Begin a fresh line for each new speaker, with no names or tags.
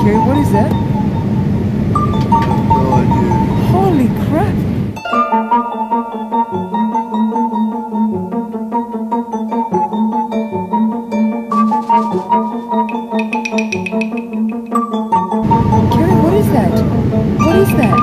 Okay, what is that?
Oh,
Holy crap! Kerry, what is that? What is that?